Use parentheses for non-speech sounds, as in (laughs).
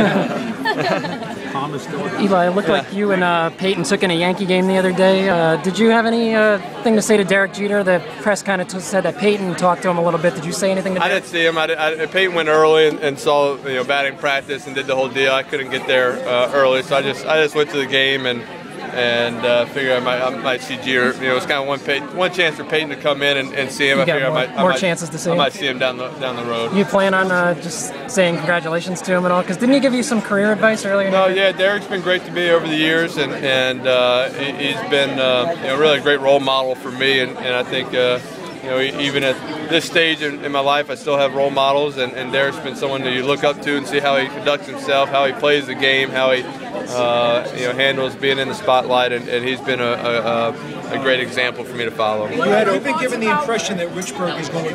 (laughs) Eli, it looked like you and uh, Peyton took in a Yankee game the other day. Uh, did you have any uh, thing to say to Derek Jeter? The press kind of t- said that Peyton talked to him a little bit. Did you say anything to I Derek? didn't see him. I, did, I Peyton went early and, and saw you know batting practice and did the whole deal. I couldn't get there uh, early, so I just I just went to the game and and uh, figured I might, I might see Jeter. You know, it's kind of one pay, one chance for Peyton to come in and, and see him. You I got figure more- I might, I more might- chances to see I him? might see him down the down the road. You plan on uh, just saying congratulations to him and all? Because didn't he give you some career advice earlier? No, yeah, Derek's been great to me over the years, and and uh, he- he's been uh, you know really a great role model for me, and, and I think uh, you know even at this stage in, in my life, I still have role models, and, and Derek's been someone that you look up to and see how he conducts himself, how he plays the game, how he uh, you know handles being in the spotlight, and, and he's been a, a, a great example for me to follow. You had, been given the impression that Richburg is going to